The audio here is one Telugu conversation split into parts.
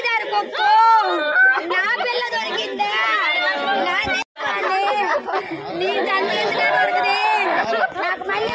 ఐదారు కుక్కు. నా పిల్ల దొరికిందా? నీ దొరికింది. నాకు మళ్ళీ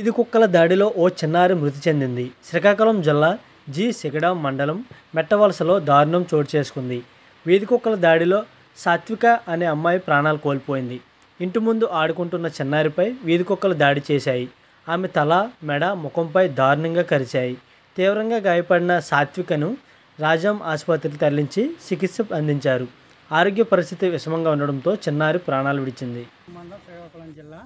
ఇది కుక్కల దాడిలో ఓ చిన్నారి మృతి చెందింది. శ్రీకాకుళం జిల్లా జి సిగడం మండలం మెట్టవలసలో దారుణం చోటు చేసుకుంది. వీధి కుక్కల దాడిలో సాత్విక అనే అమ్మాయి ప్రాణాలు కోల్పోయింది. ఇంటి ముందు ఆడుకుంటున్న చిన్నారిపై వీధి కుక్కలు దాడి చేశాయి. ఆమె తల మెడ ముఖంపై దారుణంగా కరిచాయి. తీవ్రంగా గాయపడిన సాత్వికను రాజాం ఆసుపత్రికి తరలించి చికిత్స అందించారు. ఆరోగ్య పరిస్థితి విషమంగా ఉండడంతో చిన్నారి ప్రాణాలు విడిచింది. శ్రీకాకుళం జిల్లా.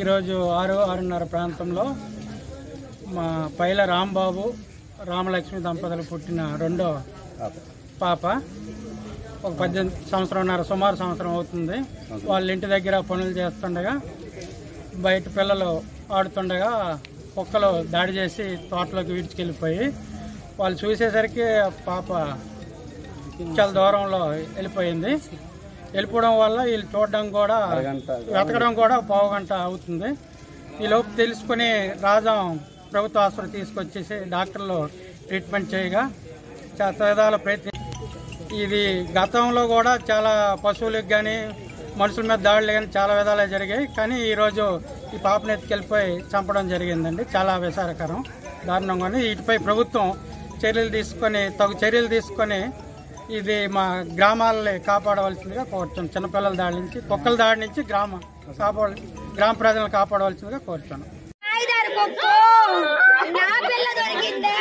ఈరోజు ఆరు ఆరున్నర ప్రాంతంలో మా పైల రాంబాబు రామలక్ష్మి దంపతులు పుట్టిన రెండో పాప. ఒక పద్దెనిమిది సంవత్సరంన్నర సుమారు సంవత్సరం అవుతుంది. వాళ్ళ ఇంటి దగ్గర పనులు చేస్తుండగా బయట పిల్లలు ఆడుతుండగా కుక్కలు దాడి చేసి తోటలోకి విడిచుకెళ్ళిపోయి వాళ్ళు చూసేసరికి ఆ పాప చాలా దూరంలో వెళ్ళిపోయింది. వెళ్ళిపోవడం వల్ల వీళ్ళు చూడడం కూడా వెతకడం కూడా పావు గంట అవుతుంది. ఈ లోపు తెలుసుకుని రాజాం ప్రభుత్వ ఆసుపత్రి తీసుకొచ్చేసి డాక్టర్లు ట్రీట్మెంట్ చేయగా చాలా విధాల ప్రయత్నం ఇది గతంలో కూడా చాలా పశువులకు కానీ మనుషుల మీద దాడులు కానీ చాలా విధాలు జరిగాయి. కానీ ఈరోజు ఈ పాపను ఎత్తుకెళ్ళిపోయి చంపడం జరిగిందండి. చాలా విసారకరం దారుణంగానే. వీటిపై ప్రభుత్వం చర్యలు తీసుకొని తగు చర్యలు తీసుకొని ఇది మా గ్రామాలని కాపాడవలసిందిగా కోరుతున్నాం. చిన్నపిల్లల దాడి నుంచి కుక్కల దాడి నుంచి గ్రామ కాపాడ గ్రామ ప్రజలను కాపాడవలసిందిగా కోరుతున్నాం. ఐదారు నా పిల్ల దొరికిందే.